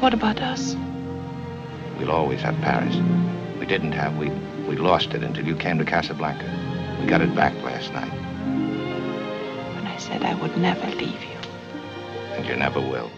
what about us? We'll always have Paris. We didn't have. We we lost it until you came to Casablanca. We got it back last night. When I said I would never leave you. And you never will.